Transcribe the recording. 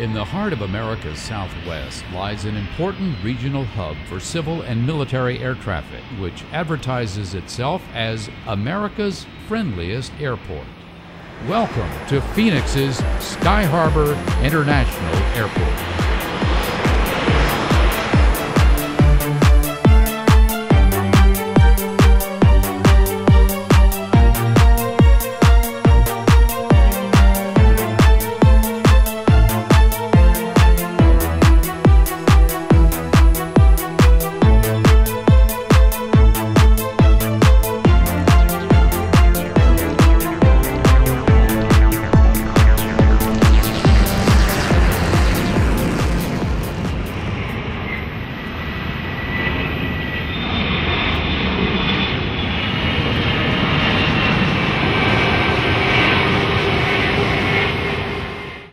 In the heart of America's Southwest lies an important regional hub for civil and military air traffic, which advertises itself as America's friendliest airport. Welcome to Phoenix's Sky Harbor International Airport.